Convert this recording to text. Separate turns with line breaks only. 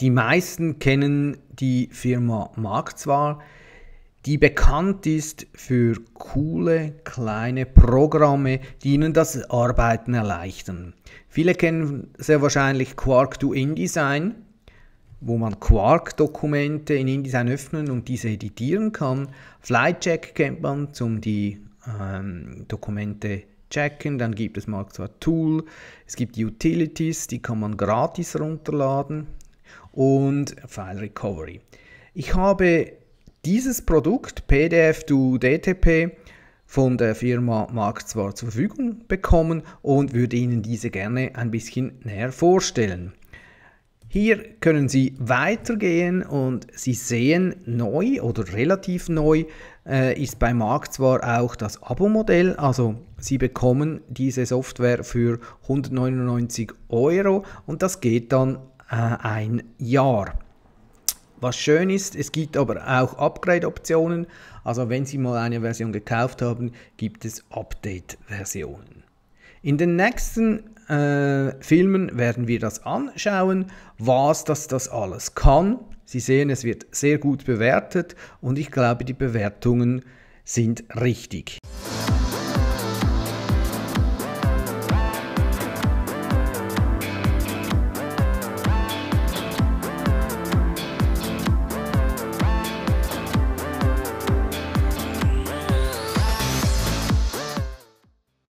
Die meisten kennen die Firma Marktwar, die bekannt ist für coole kleine Programme, die Ihnen das Arbeiten erleichtern. Viele kennen sehr wahrscheinlich Quark to InDesign, wo man Quark-Dokumente in InDesign öffnen und diese editieren kann. Flycheck kennt man, um die ähm, Dokumente checken. Dann gibt es Marktwar Tool, es gibt Utilities, die kann man gratis runterladen und File Recovery. Ich habe dieses Produkt PDF to DTP von der Firma Markt zwar zur Verfügung bekommen und würde Ihnen diese gerne ein bisschen näher vorstellen. Hier können Sie weitergehen und Sie sehen neu oder relativ neu äh, ist bei Markt zwar auch das Abo-Modell, also Sie bekommen diese Software für 199 Euro und das geht dann äh, ein Jahr. Was schön ist, es gibt aber auch Upgrade-Optionen. Also wenn Sie mal eine Version gekauft haben, gibt es Update-Versionen. In den nächsten äh, Filmen werden wir das anschauen, was das, das alles kann. Sie sehen, es wird sehr gut bewertet und ich glaube, die Bewertungen sind richtig.